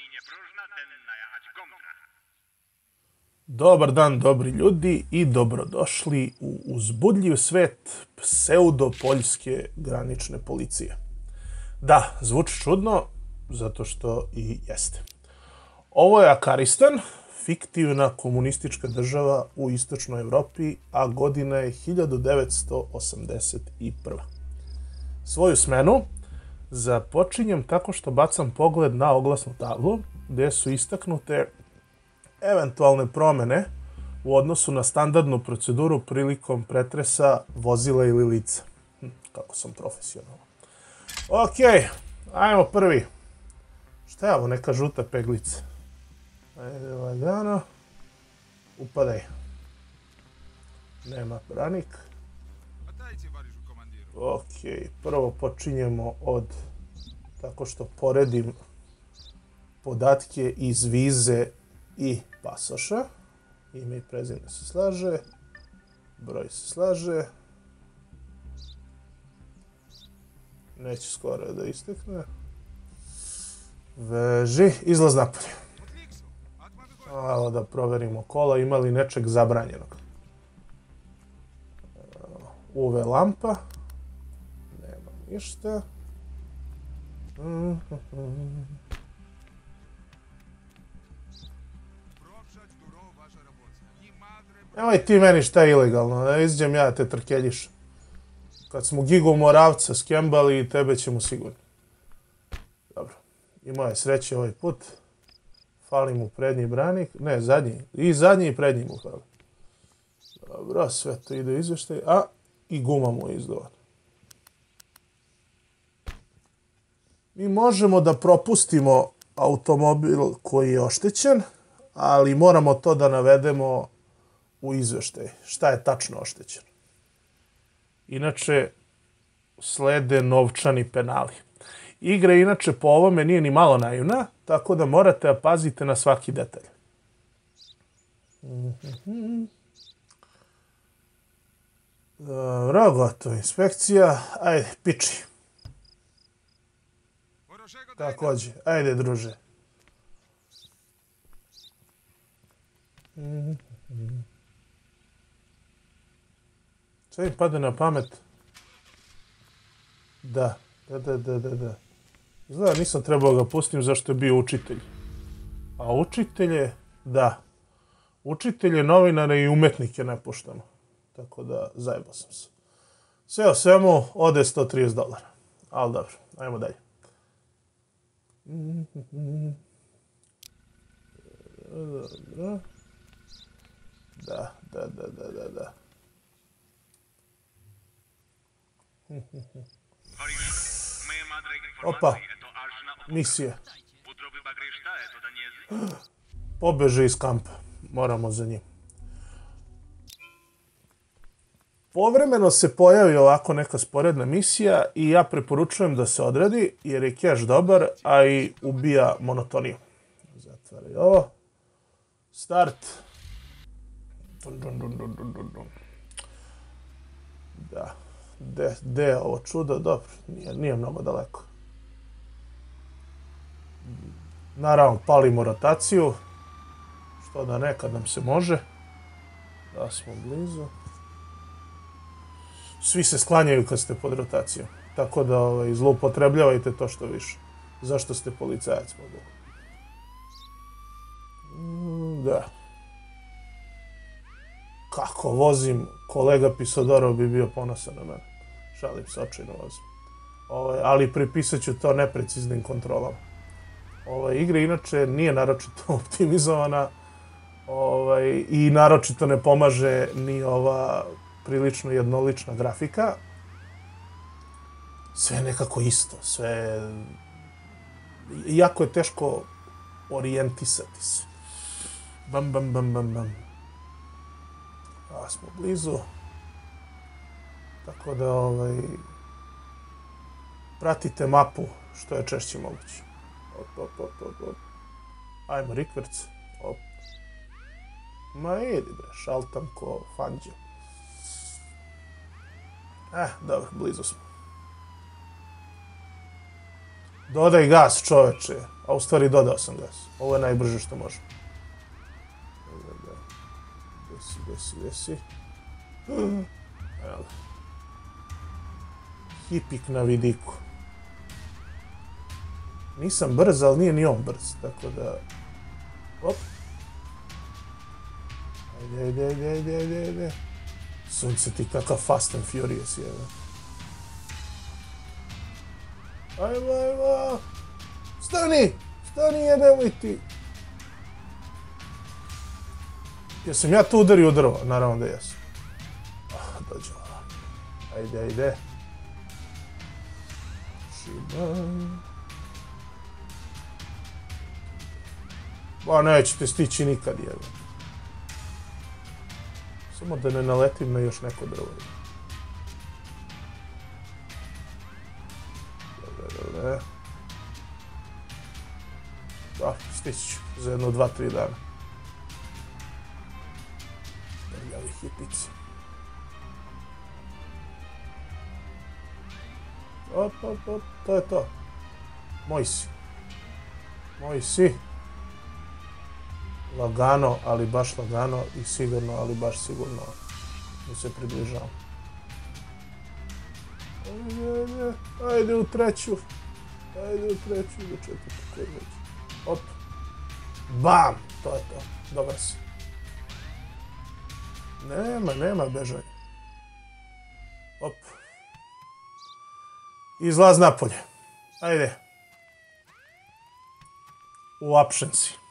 i niepróżna denna jechać gąbka. Dobar dan, dobri ljudi i dobrodošli u uzbudljiv svet pseudopoljske granične policije. Da, zvuči čudno, zato što i jeste. Ovo je Akaristan, fiktivna komunistička država u istočnoj Evropi, a godina je 1981. Svoju smenu započinjem tako što bacam pogled na oglasnu tablu, gdje su istaknute eventualne promjene u odnosu na standardnu proceduru prilikom pretresa vozila ili lica. Hm, kako sam profesionalan. Ok, ajmo prvi. Šta je ovo, neka žuta peglica? Ajde, lagano. Upadaj. Nema branik. Ok, prvo počinjemo od tako što poredim podatke iz vize i pasoša. Ime i prezime se slaže, broj se slaže. Neće skoro da istekne. Veži, izlaz napolje. Da proverimo kola, ima li nečeg zabranjenog. UV lampa. Nema ništa. Provšać duro wasza robota. I madre Nemoj ti meni šta ilegalno, da izđem ja te trkeljiš. Kad smo Gigu Moravca skembali, tebe ćemo sigurno. Dobro. Imao je sreće ovaj put. Fali mu prednji branik. Ne, zadnji. I zadnji i prednji mu fali. Dobro, sve to ide izveštaj. A, i guma mu je izdovana. Mi možemo da propustimo automobil koji je oštećen, ali moramo to da navedemo u izveštaj. Šta je tačno oštećeno? Inače, slede novčani penali. Igra inače po ovome nije ni malo naivna, tako da morate da pazite na svaki detalj. Mhm. Dobro, gotovo inspekcija. Ajde, piči. Oroszego daj Takođe. Ajde, druže. Sve mi pada na pamet. Da, da, da, da, da, da. Zna, nisam trebao ga pustim zašto je bio učitelj. A učitelj je, da. Učitelj je novinare i umetnike ne puštamo. Tako da, zajebao sam se. Sve o svemu, ode 130 dolara. Ali dobro, ajmo dalje. Dobro. Da, da, da, da, da, da. Opa. Misije. Pobeže iz kampa. Moramo za njim. Povremeno se pojavi ovako neka sporedna misija i ja preporučujem da se odradi jer je keš dobar, a i ubija monotoniju. Zatvaraj ovo. Start. Da. De, de ovo čudo? Dobro, nije, nije mnogo daleko. Naravno, palimo rotaciju. Što da ne, kad nam se može. Da smo blizu. Svi se sklanjaju kad ste pod rotacijom. Tako da ovaj, zloupotrebljavajte to što više. Zašto ste policajac, mogu? Mm, Da. Kako vozim, kolega Pisodorov bi bio ponosan na mene. Šalim se, očajno vozim. Ovaj, ali pripisat ću to nepreciznim kontrolama. Ova igra inače nije naročito optimizovana ovaj, i naročito ne pomaže ni ova prilično jednolična grafika. Sve nekako isto, sve jako je teško orijentisati se. Bam, bam, bam, bam, bam. A smo blizu. Tako da, ovaj, pratite mapu što je češće moguće. Op, op, op, op, op. Ajmo, rikverc. Op. Ma idi bre, šaltam ko fanđe. Eh, dobro, blizu smo. Dodaj gas, čoveče. A u stvari dodao sam gas. Ovo je najbrže što može. Desi, desi, desi. Evo ga. Hipik na vidiku. Nisam brz, ali nije ni on brz, tako da... Op. Ajde, ajde, ajde, ajde, ajde, ajde. Sunce ti kakav Fast and Furious je. Ajmo, ajmo! Stani! Stani, jebemo i ti! Jesam ja tu udario u drvo? Naravno da jesam. Ah, dođe ovako. Ajde, ajde. Šibaj. Ba, nećete stići nikad, jebe. Samo da ne naletim na još neko drvo. Dobre, dobre. Da, stići ću za jedno, dva, tri dana. Prljavi hipici. Op, op, op, to je to. Moj si. Moj si. Lagano, ali baš lagano i sigurno, ali baš sigurno mu se približavam. Ajde, u treću. Ajde u treću, do četvrtu. Op. Bam! To je to. Dobar si. Nema, nema bežanja. Op. Izlaz napolje. Ajde. U optionsi.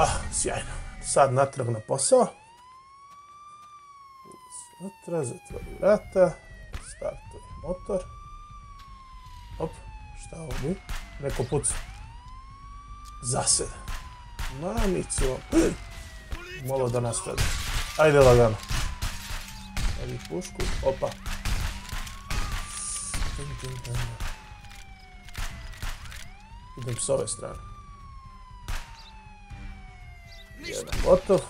Ah, sjajno. Sad natrag na posao. Unutra, zatvori vrata. Startuj motor. Op, šta ovdje? Neko puca. Zased. Mamico. Malo da nastavi. Ajde lagano. Ajde pušku. Opa. Idem s ove strane. Jedan gotov.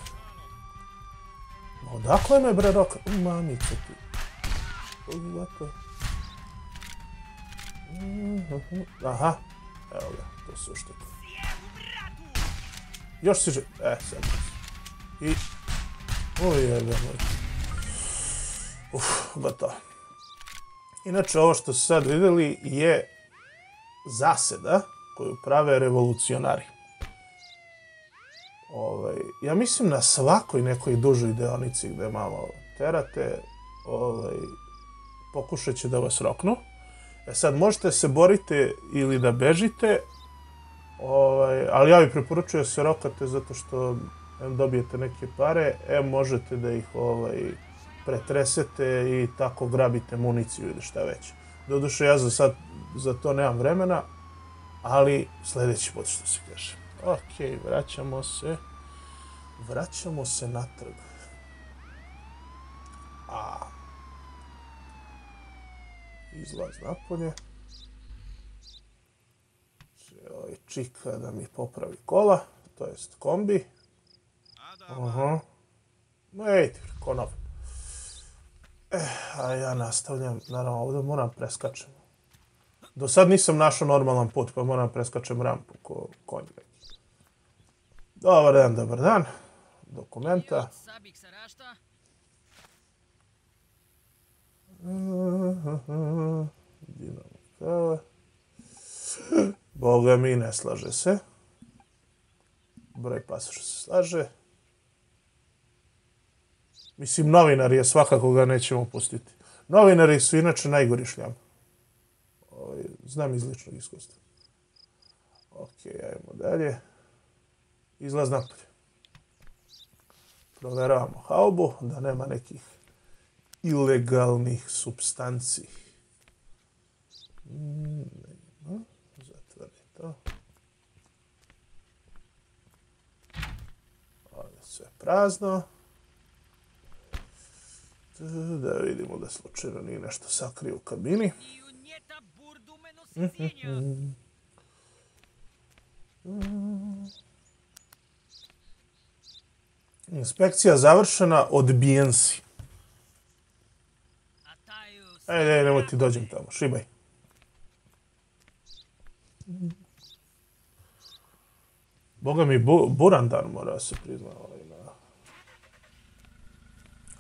Odakle me bre roka? U, Mamice ti. Uj, gotov. Mhm, Aha. Evo ga, to su šteko. Još si živ. E, sad. I... Uj, jebe moj. Uf, gotovo. Inače, ovo što ste sad vidjeli je zaseda koju prave revolucionari. Ovaj, ja mislim na svakoj nekoj dužoj deonici gde malo terate, ovaj, pokušat će da vas roknu. E sad, možete se boriti ili da bežite, ovaj, ali ja bih preporučio se rokate zato što em dobijete neke pare, em možete da ih ovaj, pretresete i tako grabite municiju ili šta već. Doduše, ja za sad za to nemam vremena, ali sljedeći put što se kaže. Ok, vraćamo se. Vraćamo se natrag. A. Izlaz napolje. Ovaj čika da mi popravi kola, to jest kombi. Aha. No ej ti, ko nov. Eh, a ja nastavljam, naravno ovdje moram preskačem. Do sad nisam našao normalan put, pa moram preskačem rampu ko konj. Dobar dan, dobar dan. Dokumenta. Dinamo kava. Boga mi ne slaže se. Broj pasoša se slaže. Mislim, novinari je svakako ga nećemo pustiti. Novinari su inače najgori šljam. Ovaj, Znam iz ličnog iskustva. Ok, ajmo dalje. Izlaz napolje. Provjeravamo haubu da nema nekih ilegalnih substanci. Mm. Zatvori to. Ovdje sve prazno. Da vidimo da slučajno nije nešto sakrio u kabini. I Inspekcija završena, odbijen si. A taju Ej, ej, nemoj ti dođem tamo, šibaj. Boga mi, bu, Burandan mora da se prizna. Ovaj.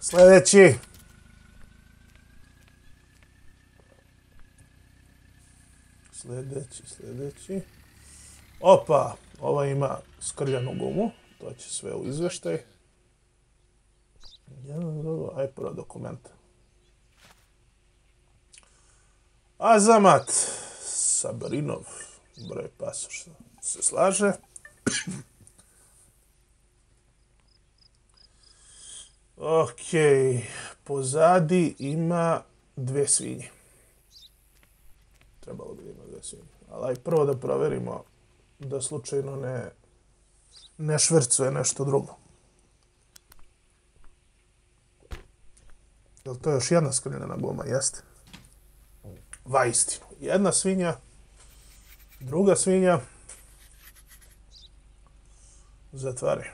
Sljedeći. Sljedeći, sljedeći. Opa, ova ima skrljanu gumu. To će sve u izveštaj. Aj prvo dokumenta. Azamat Sabrinov, broj pasoša se slaže. Ok, pozadi ima dve svinje. Trebalo bi ima dve svinje. Ali aj prvo da proverimo da slučajno ne, ne švrcuje nešto drugo. Jel to još jedna skrljena guma? Jeste. Va istinu. Jedna svinja, druga svinja. Zatvari.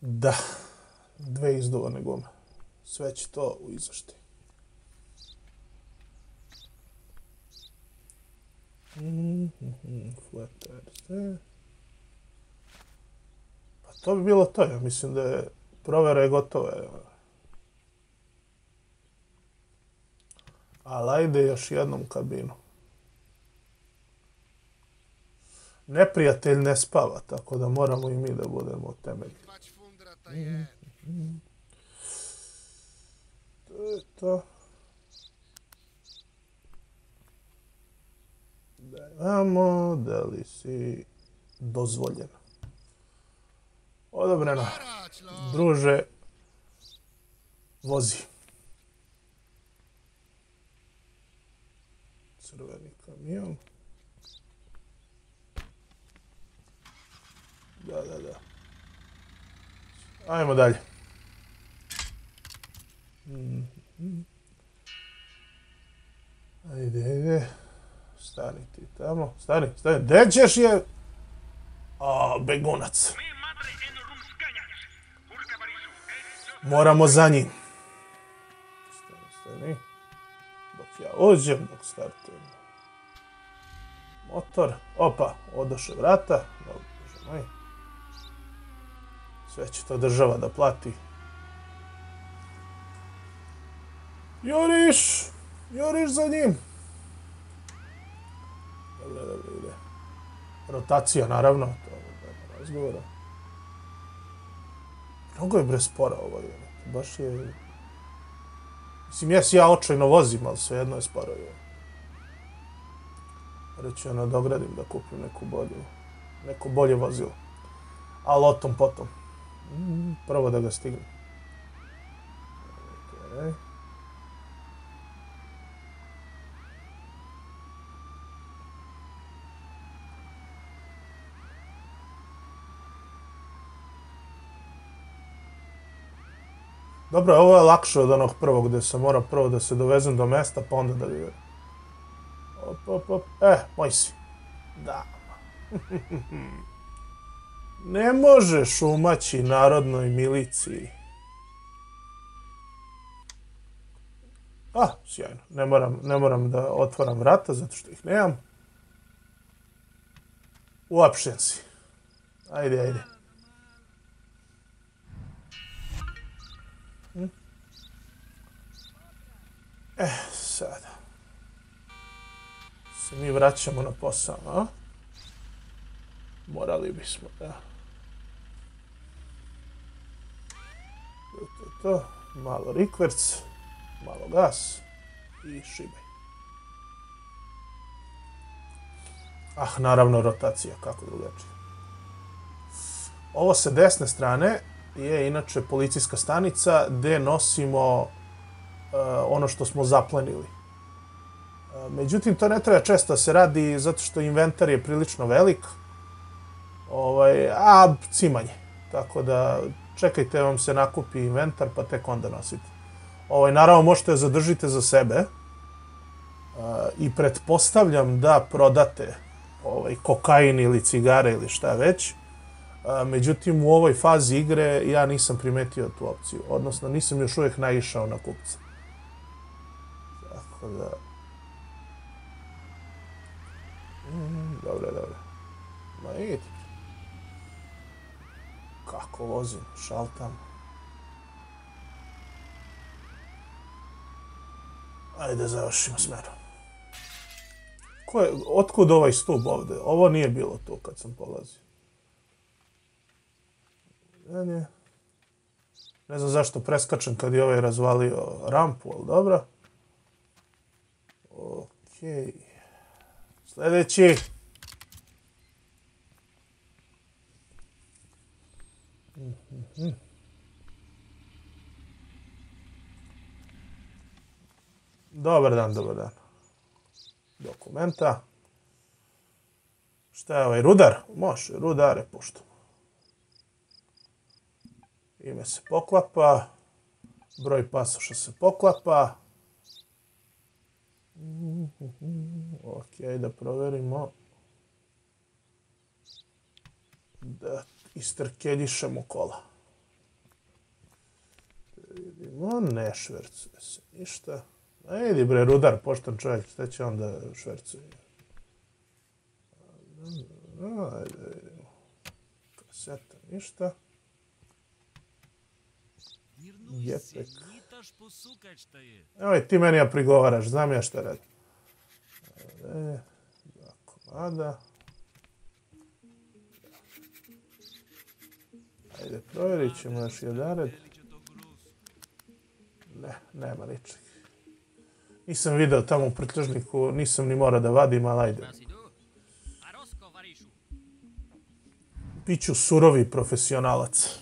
Da, dve izduvane gume. Sve će to u. Flat tire, Pa to bi bilo to, ja mislim da je provera je gotova. Ali ajde još jednom kabinu. Neprijatelj ne spava, tako da moramo i mi da budemo. Pač fundrata je. To je to. Da imamo, da li si dozvoljen. Odobreno. Druže, vozi. Crveni kamion. Da, da, da. Ajmo dalje. Mhm. Ajde, ajde. Stani ti tamo. Stani, stani. Gde ćeš je? A, begunac. Moramo za njim. Stani, stani. Dok ja uđem, dok startujem. Motor. Opa, odoše vrata. Dobro. Sve će to država da plati. Juriš! Juriš za njim! Dobro, ide. Rotacija, naravno. To nema razgovora. Mnogo je bre spora ovo, jebote. Baš je... Mislim, jes ja očajno vozim, ali svejedno je sporo. Je. Reći ja nadogradim da kupim neku bolju, neko bolje vozilo. Ali o tom potom. Mm, Prvo da ga stignem. Okay. Dobro, ovo je lakše od onog prvog gdje sam morao prvo da se dovezem do mesta, pa onda da vidim. Op, op, op. E, moj si. Da. ne možeš umaći narodnoj miliciji. A, sjajno. Ne moram, ne moram da otvaram vrata zato što ih nemam. Uopšten si. Ajde, ajde. Eh, sada. Se mi vraćamo na posao, a? Morali bismo, da. To, to, to. Malo rikverc, malo gas i šibaj. Ah, naravno rotacija, kako drugačije. Ovo sa desne strane je inače policijska stanica gdje nosimo ono što smo zaplenili. Uh, međutim, to ne treba često se radi zato što inventar je prilično velik, ovaj, a cimanje. Tako da čekajte vam se nakupi inventar pa tek onda nosite. Ovaj, naravno možete zadržite za sebe uh, i pretpostavljam da prodate ovaj, kokain ili cigare ili šta već. Međutim, u ovoj fazi igre ja nisam primetio tu opciju. Odnosno, nisam još uvijek naišao na kupca. Tako da... Mm, dobro, dobro. Ma idi. Kako vozim, šaltam. Ajde, završimo smjeru. Ko je, otkud ovaj stup ovdje? Ovo nije bilo tu kad sam polazio. Ne, nije. Ne znam zašto preskačem kad je ovaj razvalio rampu, ali dobro. Okej. Sljedeći. Dobar dan, dobar dan. Dokumenta. Šta je ovaj, rudar? Može, rudare puštamo. Ime se poklapa. Broj pasoša se poklapa. Ok, da provjerimo. Da istrkeljišemo kola. Vidimo, ne švercuje se ništa. A idi bre, rudar, poštan čovjek, šta će onda švercuje? Ajde, vidimo. Kaseta, ništa. Jepek. Evo i ti meni ja prigovaraš, znam ja šta radi. E, komada. Ajde, provjerit ćemo još jedared. Ne, nema ničeg. Nisam video tamo u prtljažniku, nisam ni mora da vadim, ali ajde. Biću surovi profesionalac.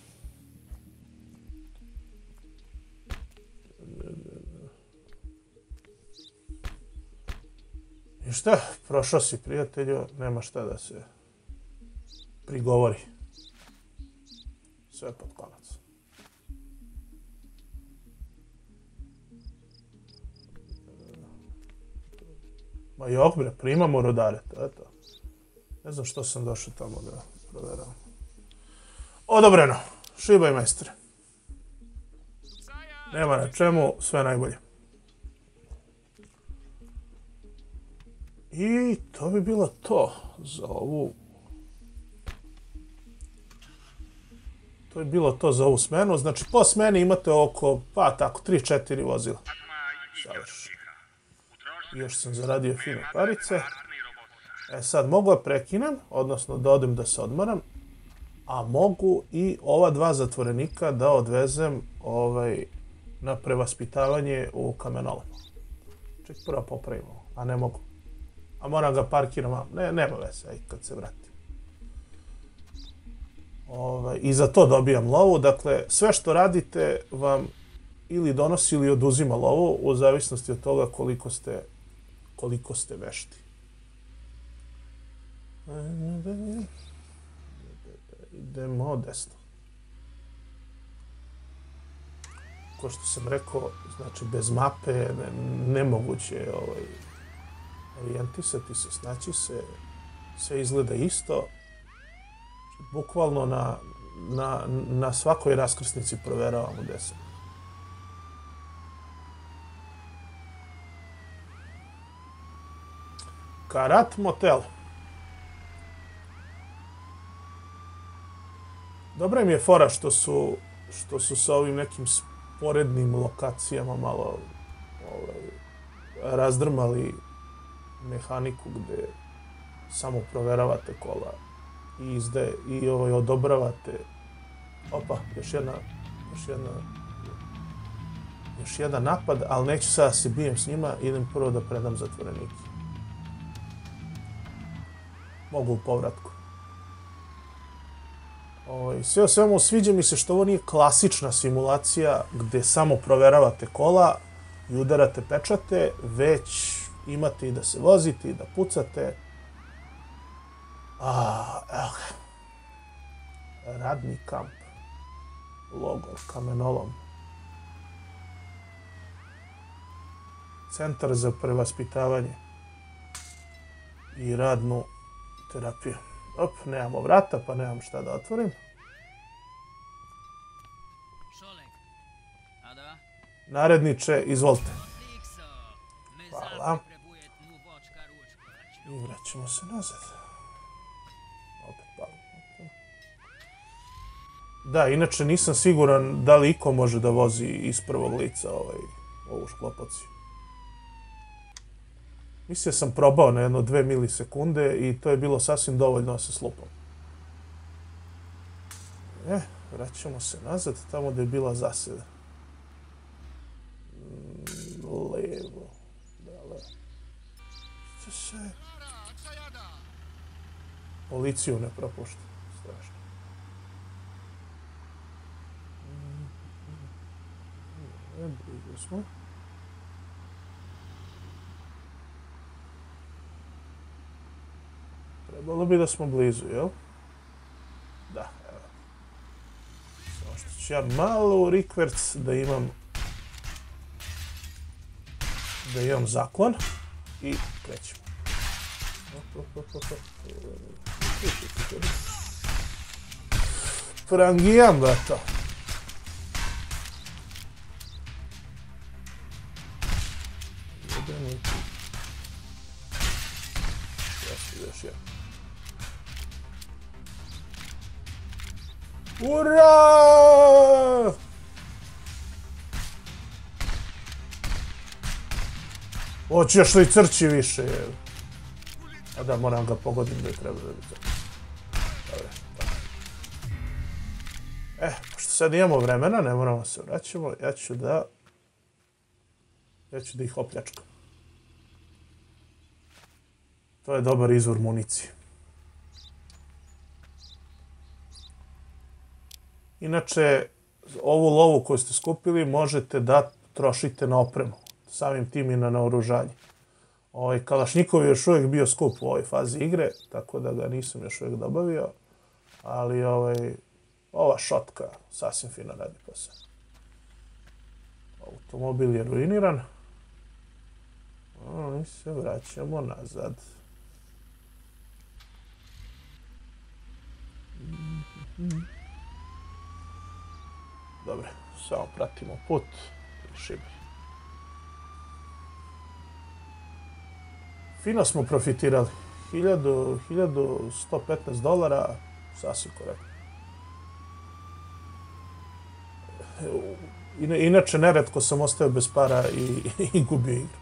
I šta, prošao si prijatelju, nema šta da se prigovori. Sve pod konac. Ma jok bre, primamo rodare, to je to. Ne znam što sam došao tamo da proveravam. Odobreno. Šibaj majstre. Nema na čemu, sve najbolje. I to bi bilo to za ovu... To je bilo to za ovu smenu. Znači, po smeni imate oko, pa tako, 3-4 vozila. Savršeno. Još sam zaradio fine parice. E sad, mogu da prekinem, odnosno da odem da se odmaram, a mogu i ova dva zatvorenika da odvezem ovaj, na prevaspitavanje u kamenolomu. Ček, prvo popravimo, a ne mogu. A moram ga parkiram, a ne, nema veze, aj kad se vratim. Ovaj, I za to dobijam lovu, dakle, sve što radite vam ili donosi ili oduzima lovu, u zavisnosti od toga koliko ste, koliko ste vešti. Idemo desno. Ko što sam rekao, znači bez mape ne, nemoguće je ovaj, orijentisati se, snaći se, sve izgleda isto. Bukvalno na, na, na svakoj raskrsnici proveravamo gde sam. Karat motel. Dobra im je fora što su, što su sa ovim nekim sporednim lokacijama malo ovaj, razdrmali mehaniku gde samo proveravate kola i izde i ovaj odobravate opa još jedna još jedna još jedan napad, ali neću sada da se bijem s njima, idem prvo da predam zatvorenike. Mogu u povratku. Ovaj, sve o svemu sviđa mi se što ovo nije klasična simulacija gde samo proveravate kola i udarate pečate, već imate i da se vozite i da pucate. A, evo ga. Radni kamp. Logor, kamenolom. Centar za prevaspitavanje i radnu terapija. Op, nemamo vrata, pa nemam šta da otvorim. Naredniče, izvolite. Hvala. I vraćamo se nazad. Opet palim. Da, inače nisam siguran da li iko može da vozi iz prvog lica ovaj, ovu šklopaciju. Mislio sam probao na jedno dve milisekunde i to je bilo sasvim dovoljno da se slupam. E, vraćamo se nazad, tamo gdje je bila zaseda. Mm, Levo. Da, levo. Što se... Policiju ne propušta. Strašno. E, blizu smo. Trebalo bi da smo blizu, jel? Da, evo. Samo što ću ja malo rikverc da imam da imam zaklon i krećemo. Op, op, op, još jedan. Ura! Hoćeš li crći više? je? Da, moram ga pogodim da treba da. Dobre, dobro. E, pošto sad imamo vremena, ne moramo se vraćamo, ja ću da... Ja ću da ih opljačkam. To je dobar izvor municije. Inače, ovu lovu koju ste skupili možete da trošite na opremu. Samim tim i na naoružanje. Ovaj, Kalašnikov je još uvijek bio skup u ovoj fazi igre, tako da ga nisam još uvijek dobavio. Ali ovaj, ova šotka sasvim fino radi posao. Automobil je ruiniran. Mi se vraćamo nazad. Dobre, samo pratimo put Fino smo profitirali. 1000, 1115 dolara, sasvim korektno. Ina- Inače, neretko sam ostao bez para i, i gubio igru.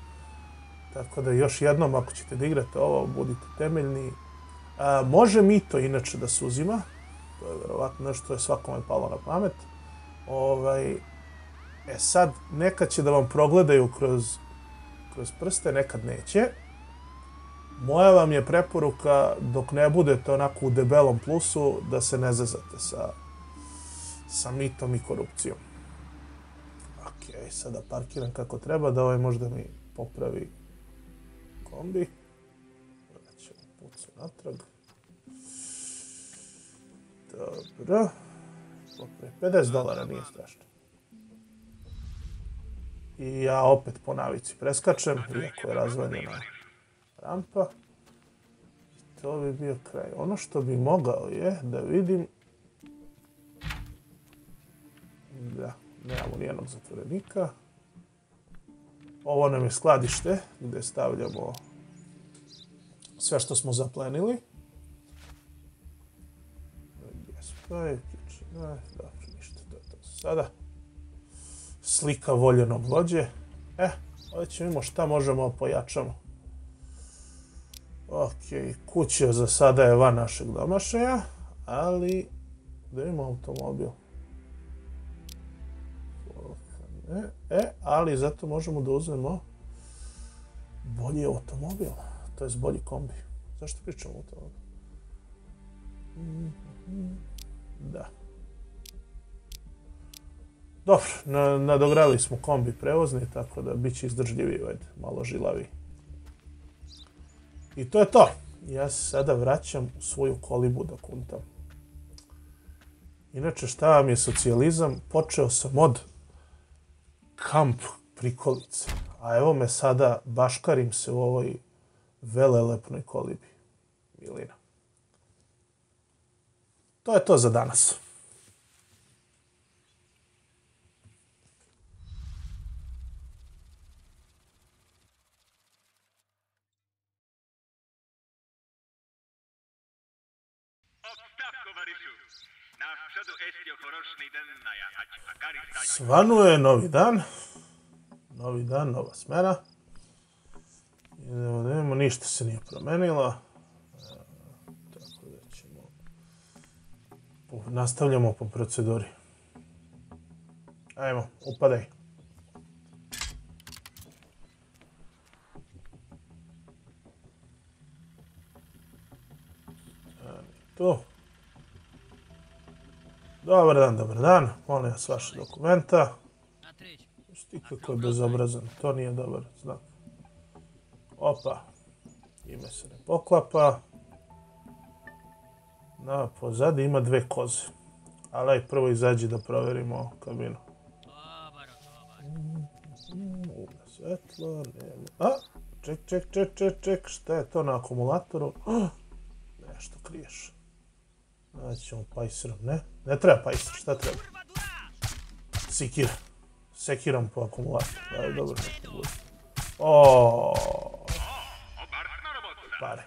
Tako da još jednom, ako ćete da igrate ovo, budite temeljni. A, može mito inače da se uzima. To je verovatno nešto što je svakome palo na pamet. Ovaj, e sad, nekad će da vam progledaju kroz, kroz prste, nekad neće. Moja vam je preporuka, dok ne budete onako u debelom plusu, da se ne zezate sa, sa mitom i korupcijom. Ok, sada parkiram kako treba, da ovaj možda mi popravi kombi. Vraćamo pucu natrag. Dobro. Opet 50 dolara nije strašno. I ja opet po navici preskačem, iako je rampa. I to bi bio kraj. Ono što bi mogao je da vidim... Da, nemamo nijednog zatvorenika. Ovo nam je skladište gdje stavljamo sve što smo zaplenili. Dobro, ništa, to je to. Sada slika voljenog vođe. E, ovdje ćemo šta možemo pojačamo. Ok, kuća za sada je van našeg domašaja, ali da imamo automobil. E, ali zato možemo da uzmemo bolji automobil, to je bolji kombi. Zašto pričamo o? Mhm, Da. Dobro, na, nadograli smo kombi prevozni, tako da bit će izdržljiviji, malo žilavi. I to je to. Ja se sada vraćam u svoju kolibu da kuntam. Inače, šta vam je socijalizam? Počeo sam od kamp prikolice. A evo me sada baškarim se u ovoj velelepnoj kolibi. Milina. To je to za danas. Svanuje novi dan. Novi dan, nova smena. Idemo da vidimo, ništa se nije promenilo. E, Tako da ćemo... Nastavljamo po proceduri. Ajmo, upadaj. Tu. Dobar dan, dobar dan. Molim vas vaše dokumenta. Šti kako je bezobrazan. To nije dobar znak. Opa. Ime se ne poklapa. Na pozadi ima dve koze. Ali prvo izađi da provjerimo kabinu. Svetlo, nema. A, ček, ček, ček, ček, ček, šta je to na akumulatoru? Nešto kriješ. Naći ćemo pajserom, ne? Ne treba pajser, šta treba? Sikir. Sekiram po akumulatoru. Aj, dobro, neka bude. Pare.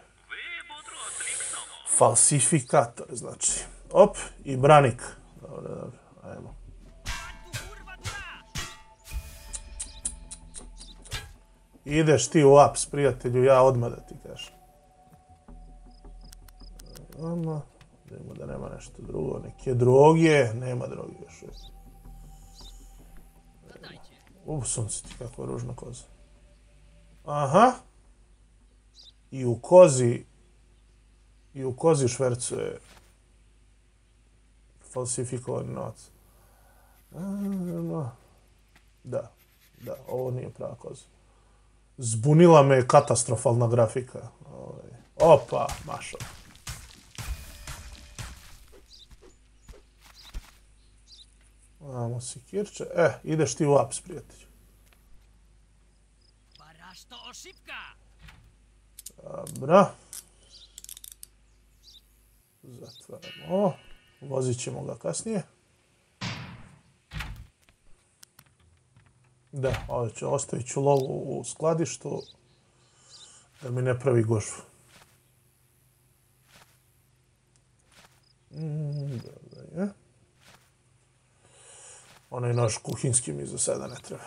Falsifikator, znači. Op, i branik. Dobro, dobro, ajmo. Ideš ti u aps, prijatelju, ja odmah da ti kažem. Ama, vidimo da nema nešto drugo, neke droge, nema droge još. U, sunce ti kakva ružna koza. Aha. I u kozi, i u kozi švercuje falsifikovani novac. Da, da, ovo nije prava koza. Zbunila me katastrofalna grafika. Ovaj. Opa, mašo. Vamo si kirče. E, ideš ti u aps, prijatelju. Oszybka. Dobro. Zatvaramo. Vozit ćemo ga kasnije. Da, ovo ću, ostavit ću lovu u skladištu da mi ne pravi gužvu. Mm, dobro je. Onaj naš kuhinski mi za sada ne treba.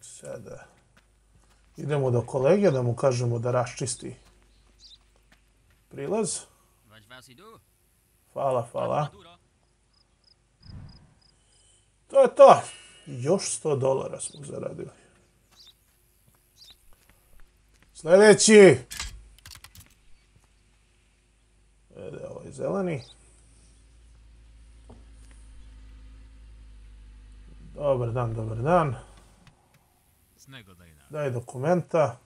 Sada idemo do kolege da mu kažemo da raščisti idu? Hvala, hvala. To je to. Još 100 dolara smo zaradili. Sljedeći. Ede ovaj zeleni. Dobar dan, dobar dan. Daj dokumenta.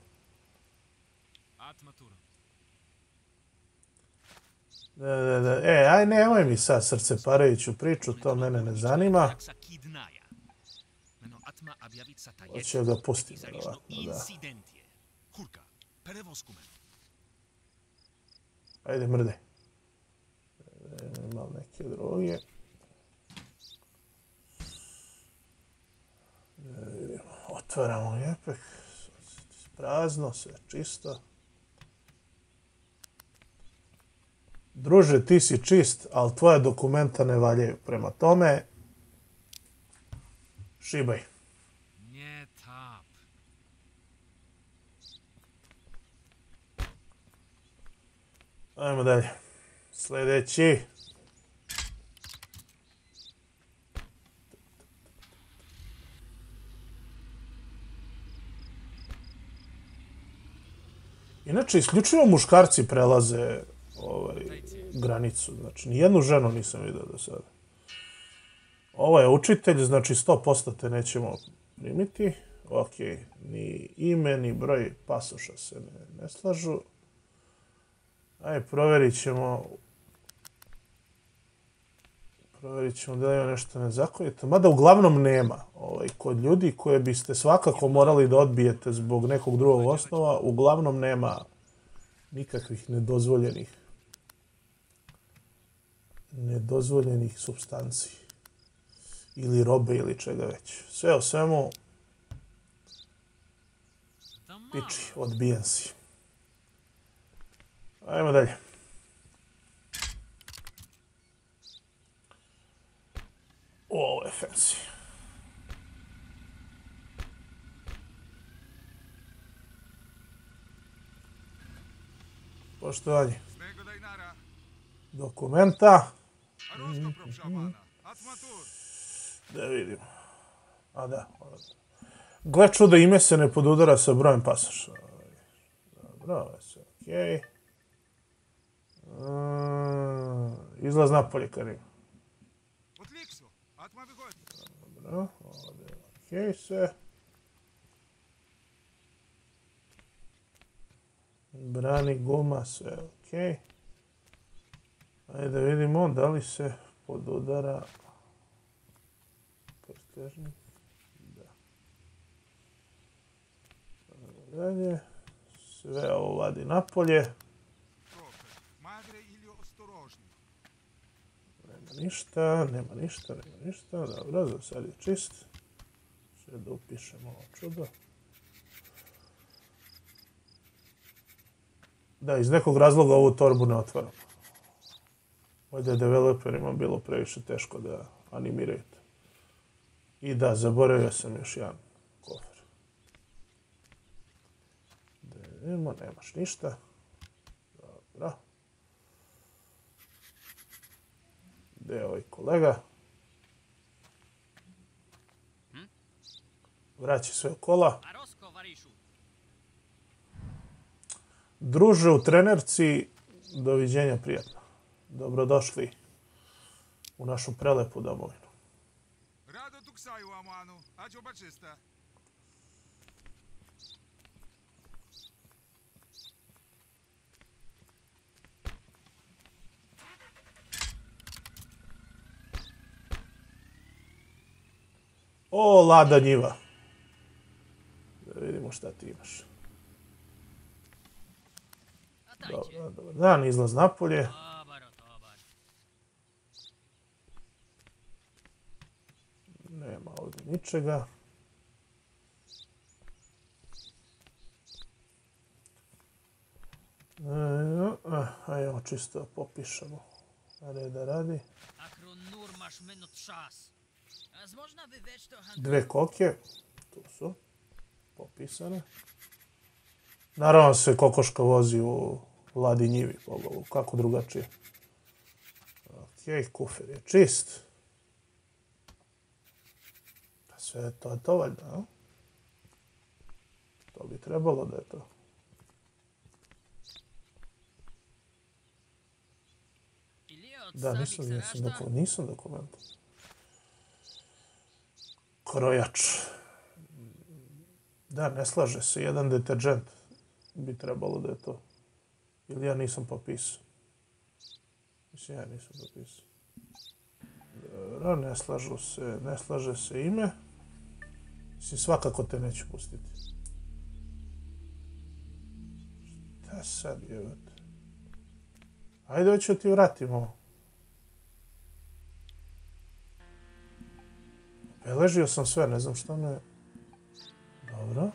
E, aj nemoj mi sad srce parajuću priču, to mene ne zanima. Hoće ga vjerovatno, da. Ajde, mrde. E, Imam neke. Da vidimo. Otvaramo jepek. Prazno, sve čisto. Druže, ti si čist, ali tvoje dokumenta ne valjaju. Prema tome, šibaj. Ajmo dalje. Sljedeći. Inače, isključivo muškarci prelaze ovaj, granicu. Znači, nijednu ženu nisam vidio do sada. Ovo je učitelj, znači 100% te nećemo primiti. Ok, ni ime, ni broj pasoša se ne, ne slažu. Aj, provjerit ćemo... Provjerit ćemo da ima nešto nezakonito. Mada uglavnom nema. Ovaj, kod ljudi koje biste svakako morali da odbijete zbog nekog drugog osnova, uglavnom nema nikakvih nedozvoljenih nedozvoljenih substanci ili robe ili čega već. Sve o svemu, piči, odbijen si. Ajmo dalje. Ovo je fancy. Poštovanje. Dokumenta. Da vidimo. A da. Gle čuda, ime se ne podudara sa brojem pasoša. Dobro, sve okej. Mm, Izlaz napolje, Karim. Dobro, ovdje je okej sve. Brani guma, sve okej. Ajde da vidimo da li se podudara prstežnik. Da. Dalje. Sve ovo vadi napolje. Nema ništa, nema ništa, nema ništa. Dobro, za sad je čist. Sve da upišemo ovo čudo. Da, iz nekog razloga ovu torbu ne otvaram. Možda je developerima bilo previše teško da animiraju to. I da, zaboravio sam još jedan kofer. Da vidimo, nemaš ništa. Dobro. Gdje je ovaj kolega? Vraća sve kola. Druže u trenerci, doviđenja prijatno. Dobrodošli u našu prelepu domovinu. Rado tuksaju amanu, ađo bačista. O, lada njiva. Da vidimo šta ti imaš. Dobro, dobar dan, izlaz napolje. Nema ovdje ničega. E, Ajmo čisto popišemo. Reda radi. Akron nur masz minut czas. Dve koke, tu su, popisane. Naravno se kokoška vozi u ladi njivi, pogovu, kako drugačije. Ok, kufer je čist. Pa sve to je to valjda, a? To bi trebalo da je to. Da, nisam, nisam, nisam dokument. Krojač. Da, ne slaže se. Jedan deterđent bi trebalo da je to. Ili ja nisam popisao. Mislim, ja nisam popisao. Dobro, ne slažu se, ne slaže se ime. Mislim, svakako te neću pustiti. Šta sad, jebate? Ajde, hoću ti vratimo. Beležio sam sve, ne znam šta me... Dobro.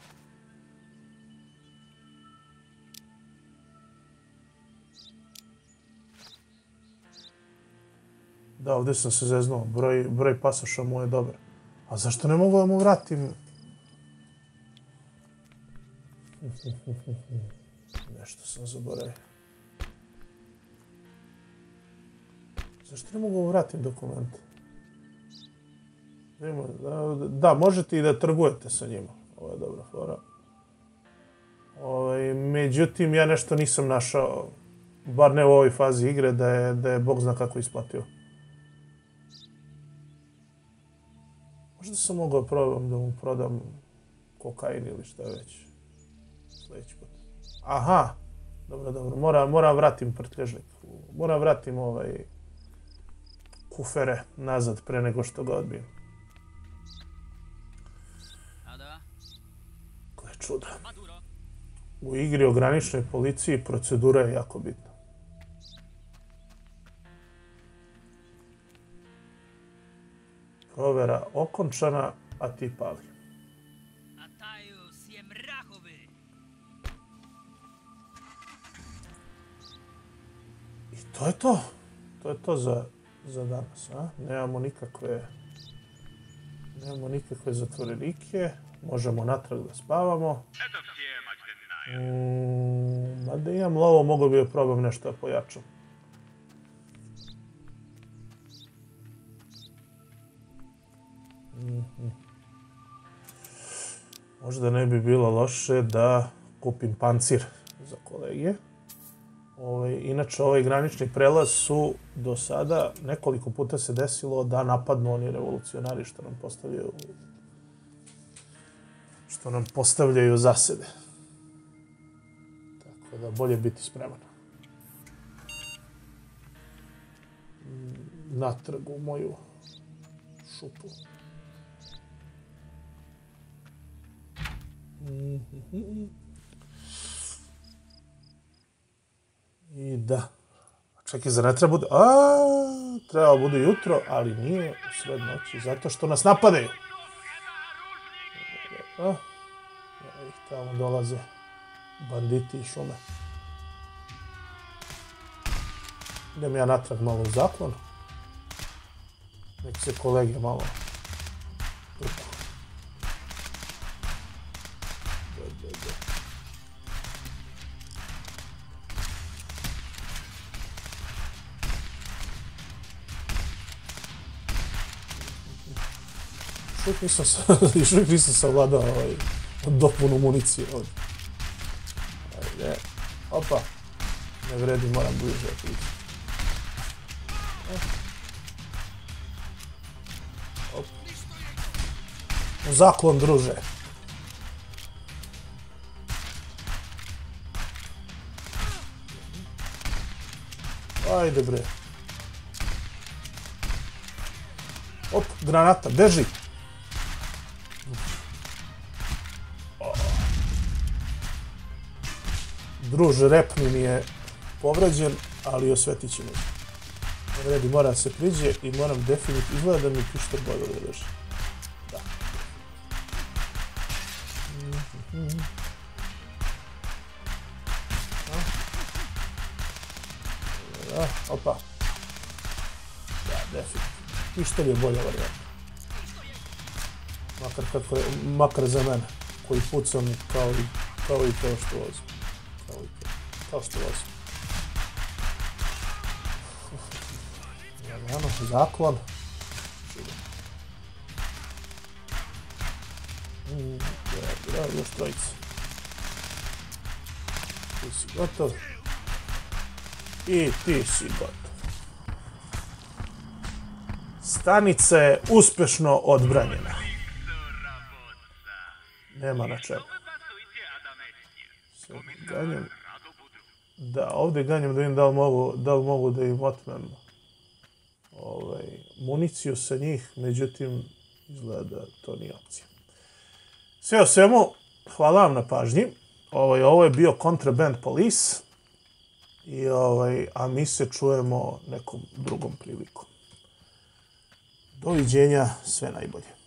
Da, ovdje sam se zeznuo. Broj, broj pasoša mu je dobar. A zašto ne mogu da mu vratim? Nešto sam zaboravio. Zašto ne mogu da vratim dokument? Da, da, možete i da trgujete sa njima. Ovo je dobra fora. Ovaj, međutim, ja nešto nisam našao, bar ne u ovoj fazi igre, da je, da je Bog zna kako isplatio. Možda sam mogao probam da mu prodam kokain ili šta već. Sljedeći put. Aha, dobro, dobro, moram, moram vratim prtlježnik. Moram vratim ovaj kufere nazad pre nego što ga odbijem. Čuda. U igri o graničnoj policiji procedura je jako bitna. Provera okončana, a ti pali. I to je to. To je to za, za danas. A? Nemamo nikakve nemamo nikakve zatvorenike. Možemo natrag da spavamo. Mm, da imam lovo, mogu bi joj probam nešto da pojačam. Mhm. Možda ne bi bilo loše da kupim pancir za kolege. Ove, inače, ovaj granični prelaz su do sada nekoliko puta se desilo da napadnu oni revolucionari što nam postavljaju što nam postavljaju zasede. Tako da bolje biti spreman. Mm, Natrag u moju šupu. Mhm. I da. Čekaj, za ne treba bude... A, treba bude jutro, ali nije u sred noći, zato što nas napadaju. A, ja ih tamo dolaze banditi iz šume. Idem ja natrag malo u zaklon. Nek se kolege malo tuku. Još uvijek nisam savladao ovaj, dopunu municije ovdje. Ajde. Opa. Ne vredi, moram bliže otići. Zaklon, druže. Ajde bre. Op, granata, beži. Druž repni mi je povrađen, ali osvetit ćemo. Ne vredi, mora se priđe i moram definitivno, izgleda da mi pišter bolje da drži. Da. Mhm. A? Da, opa. Da, definitivno. Pištolj je bolja varijanta. Makar, kako je, makar za mene, koji pucam kao i, kao i to što vozim. Kao što vozim. Lagano, zaklon. Mm, Dobro, još trojica. Ti si gotov. I ti si gotov. Stanica je uspešno odbranjena. Nema na čemu. Ove pasujcie Adamečnje. Sad Komisar ganjam. Da, ovdje ganjam da vidim da li mogu da, li mogu da im otmem ovaj, municiju sa njih, međutim, izgleda da to nije opcija. Sve o svemu, hvala vam na pažnji. Ovaj, ovo je bio Contraband Police, i, ovaj, a mi se čujemo nekom drugom prilikom. Doviđenja, sve najbolje.